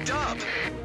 Miss.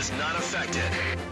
Is not affected.